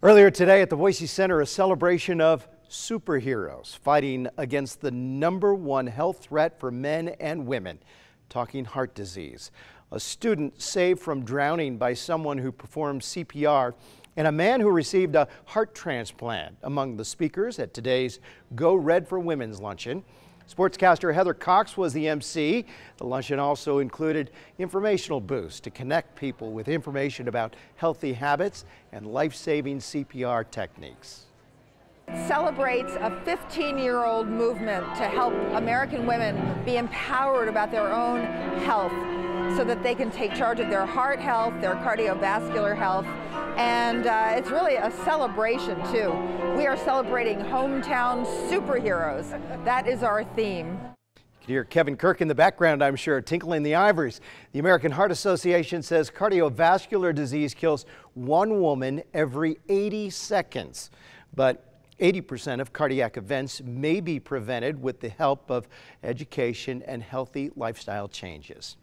Earlier today at the Boise Center, a celebration of superheroes fighting against the number one health threat for men and women, talking heart disease. A student saved from drowning by someone who performed CPR and a man who received a heart transplant among the speakers at today's Go Red for Women's luncheon. Sportscaster Heather Cox was the MC. The luncheon also included informational booths to connect people with information about healthy habits and life-saving CPR techniques celebrates a 15-year-old movement to help American women be empowered about their own health so that they can take charge of their heart health, their cardiovascular health, and uh, it's really a celebration too. We are celebrating hometown superheroes. That is our theme. You can hear Kevin Kirk in the background, I'm sure, tinkling the ivories. The American Heart Association says cardiovascular disease kills one woman every 80 seconds. But 80% of cardiac events may be prevented with the help of education and healthy lifestyle changes.